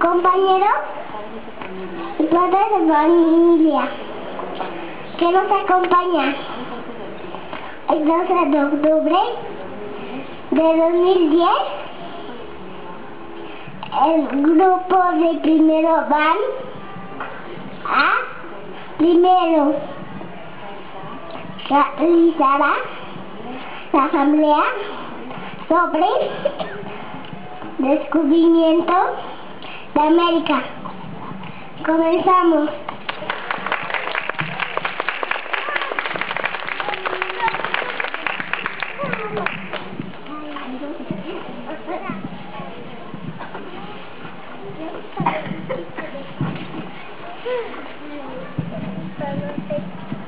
Compañeros y padres de familia que nos acompaña el 12 de octubre de 2010 el grupo de primero van a primero. Realizará la asamblea sobre descubrimiento de América. Comenzamos.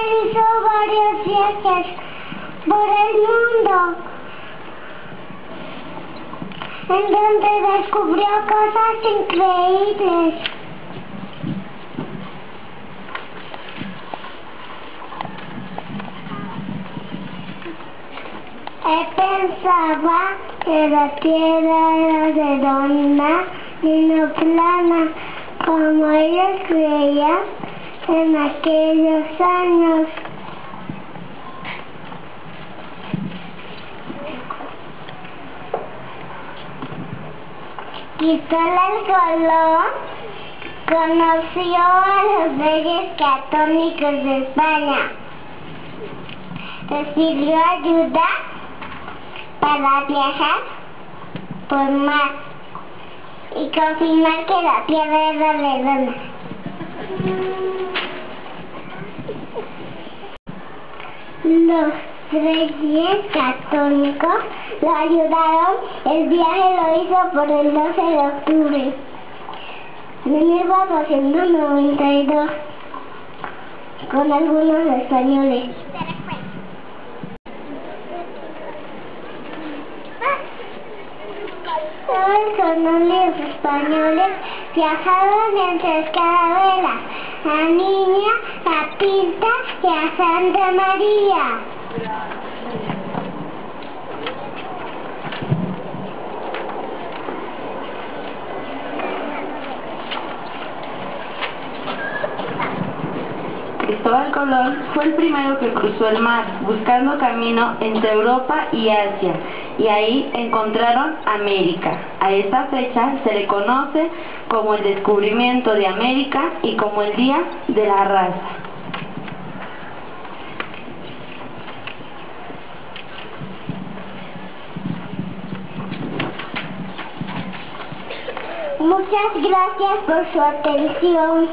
realizó varios viajes por el mundo, en donde descubrió cosas increíbles. Él pensaba que la tierra era redonda y no plana, como ellos creían en aquellos años. Cristóbal Colón conoció a los reyes católicos de España. Recibió ayuda para viajar por mar y confirmar que la tierra era redonda. Los reyes católicos lo ayudaron, el viaje lo hizo por el 12 de octubre de 1492 con algunos españoles. Todos los españoles viajaron en su escarabelas, la niña, la pinta y a Santa María. Cristóbal Colón fue el primero que cruzó el mar buscando camino entre Europa y Asia y ahí encontraron América. A esta fecha se le conoce como el descubrimiento de América y como el Día de la Raza. Muchas gracias por su atención.